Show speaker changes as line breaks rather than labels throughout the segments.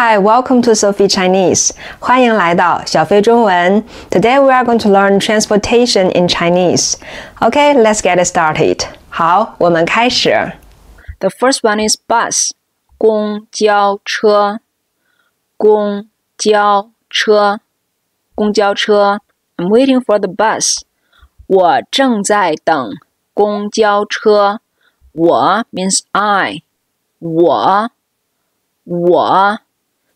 Hi, welcome to Sophie Chinese. 欢迎来到小飞中文。Today we are going to learn transportation in Chinese. Okay, let's get started. 好，我们开始。
The first one is bus，公交车，公交车，公交车。I'm waiting for the bus. 我正在等公交车。我 means I，我，我。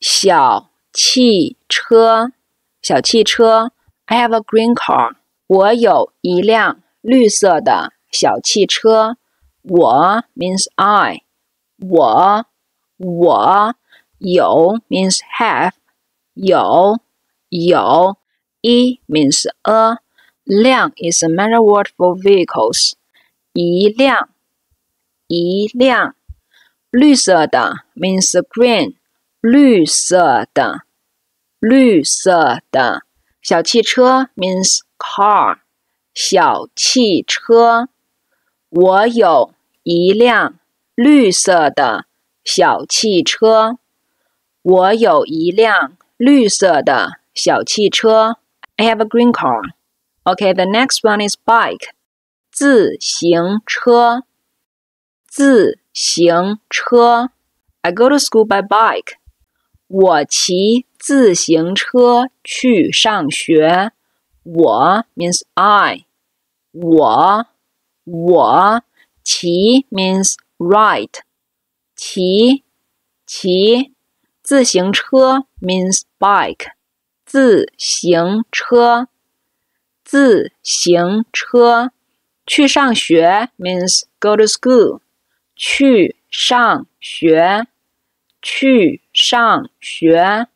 小汽车，小汽车。I have a green car。我有一辆绿色的小汽车。我 means I。我我有 means have。有有。一 means a。辆 is a manual word for vehicles。一辆一辆。绿色的 means green。 绿色的，绿色的小汽车 means car，小汽车。我有一辆绿色的小汽车。我有一辆绿色的小汽车。I have a green car. Okay, the next one is bike，自行车，自行车。I go to school by bike. 我骑自行车去上学。我 means I，我我骑 means ride，骑骑自行车 means bike，自行车自行车去上学 means go to school，去上学。去上学。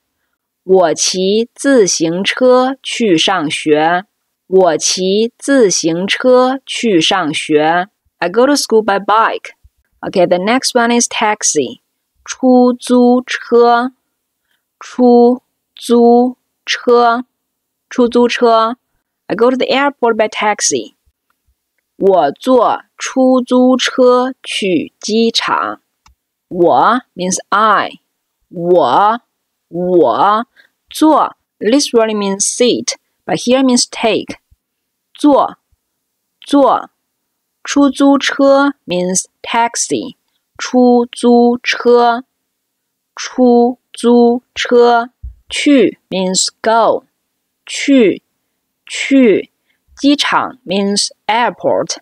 我骑自行车去上学。我骑自行车去上学。I go to school by bike. Okay, the next one is taxi. 出租车。出租车。出租车。I go to the airport by taxi. 我坐出租车去机场。我 means I，我我坐 literally means sit, but here means take. 坐坐出租车 means taxi. 出租车出租车去 means go. 去去机场 means airport.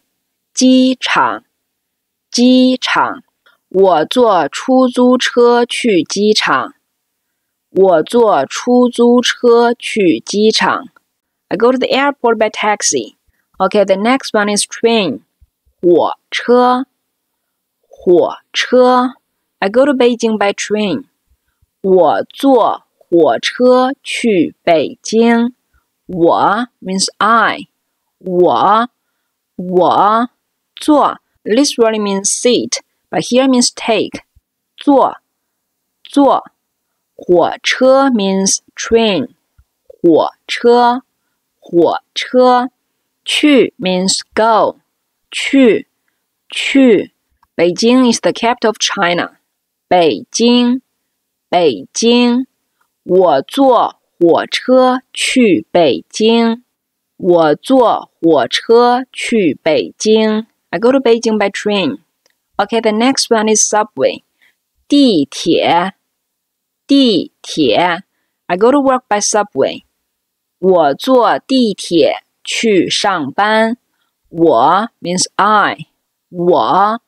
机场机场 我坐出租车去机场。我坐出租车去机场。I go to the airport by taxi. Okay, the next one is train. 火车，火车。I go to Beijing by train. 我坐火车去北京。我 means I. 我我坐 literally means sit but here means take. 坐坐火车 means train. 火车火车去 means go. 去去北京 is the capital of China. 北京北京我坐火车去北京。我坐火车去北京。I go to Beijing by train. Okay, the next one is subway. 地铁，地铁。I go to work by subway. 我坐地铁去上班。我 means I. 我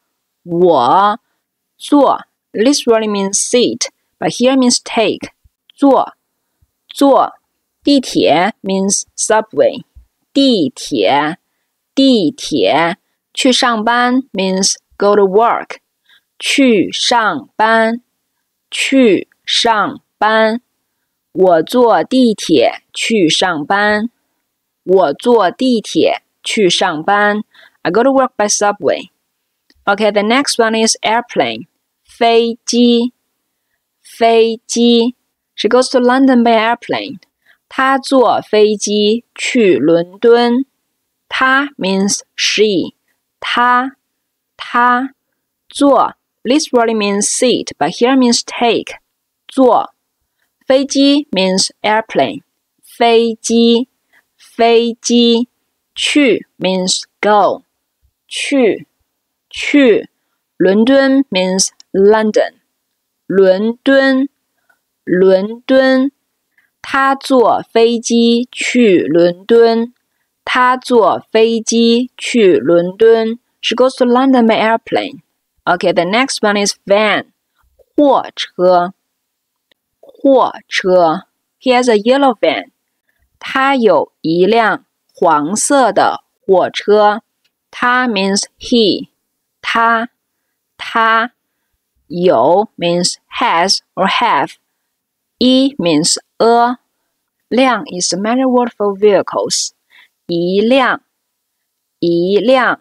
我坐 literally means sit, but here means take. 坐坐地铁 means subway. 地铁地铁去上班 means go to work，去上班，去 上班。我坐地铁去上班。我坐地铁去上班。I go to work by subway. Okay, the next one is airplane. 飞机，飞机。She goes to London by airplane. 她坐飞机去伦敦。她 means she. 她， 她坐。This really means sit, but here means take. 坐。飞机 means airplane. 飞机。飞机去 means go，去去伦敦 means London，伦敦伦敦，他坐飞机去伦敦，他坐飞机去伦敦。 She goes to London by airplane. Okay, the next one is van，货车，货车。He has a yellow van. 他有一辆黄色的火车。他 means he，他他有 means has or have，一 means a，辆 is a matter word for vehicles。一辆一辆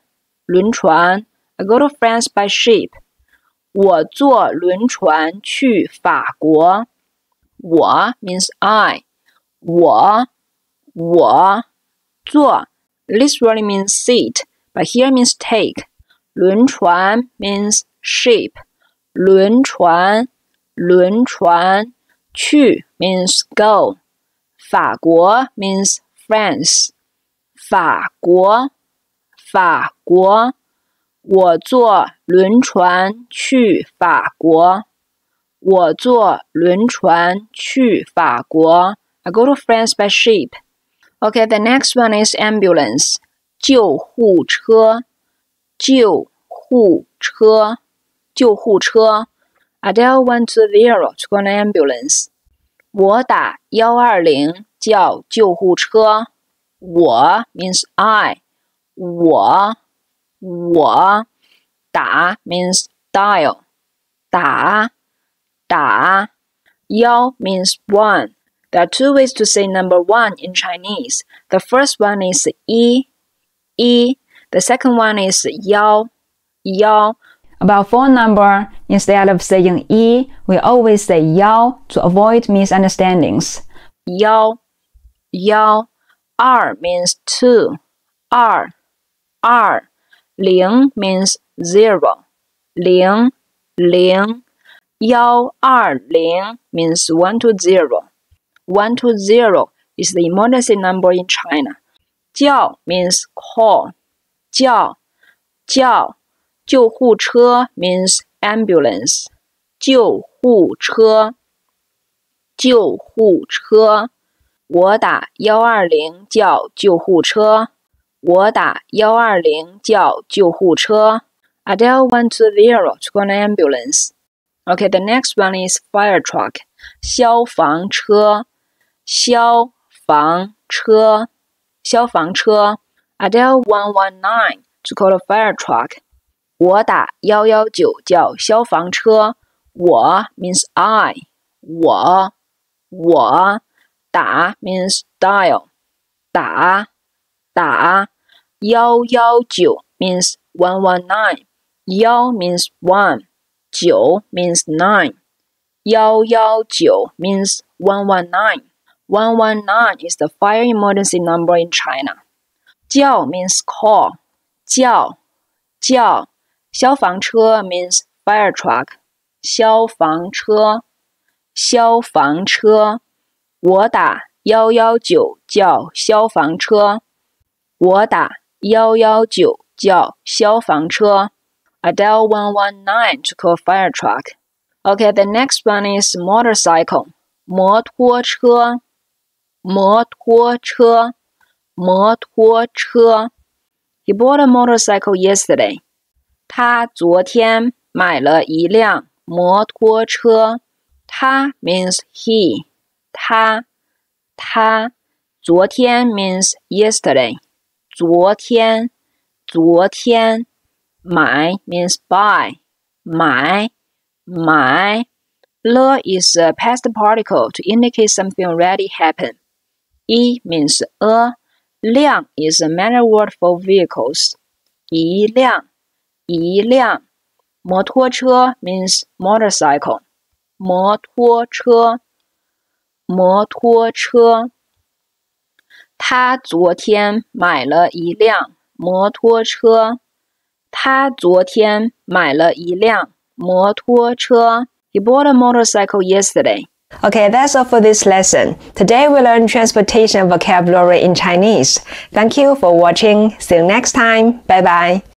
轮船。I go to France by ship. 我坐轮船去法国。我 means I. 我。我坐，literally means sit, but here means take. 轮船 means ship. 轮船，轮船。去 means go. 法国 means France. 法国， 法国。我坐轮船去法国。我坐轮船去法国。I go to France by ship. Okay, the next one is ambulance. 救护车，救护车，救护车。I dial one two zero to call an ambulance. 我打幺二零叫救护车。我 means I. 我我打 means dial. 打打幺 means one. There are two ways to say number one in Chinese. The first one is yi, yi. The second one is yao, yao.
About phone number, instead of saying yi, we always say yao to avoid misunderstandings.
Yao, yao. R means two. R, R. Ling means zero. Ling, ling. Yao, R, ling means one to zero. 120 is the emergency number in China. 叫 means call. 叫叫救护车 means ambulance. 救护车救护车我打幺二零叫救护车。 我打幺二零叫救护车。Adele went to the airport to call an ambulance. Okay, the next one is fire truck. 消防车，消防车，消防车。I dial one one nine to call a fire truck. 我打幺幺九叫消防车。我 means I，我，我打 means dial，打，打。幺幺九 means one one nine，幺 means one，九 means nine，幺幺九 means one one nine。119 is the fire emergency number in China. 叫 means call. 叫叫消防车 means fire truck. 消防车消防车我打幺幺九叫消防车。我打 幺幺九叫消防车，I dial one one nine to call fire truck. Okay, the next one is motorcycle，摩托车，摩托车，摩托车。He bought a motorcycle yesterday. 他昨天买了一辆摩托车。他 means he. he，他，他，昨天 means yesterday。昨天，昨天。买 means buy. 买，买。Le is a past particle to indicate something already happened. E means a. 辆 is a manner word for vehicles. 一辆，一辆。摩托车 means motorcycle. 摩托车，摩托车。 他昨天买了一辆摩托车。他昨天买了一辆摩托车。he bought a motorcycle yesterday.
Okay, that's all for this lesson. Today we learned transportation vocabulary in Chinese. Thank you for watching. See you next time. Bye bye.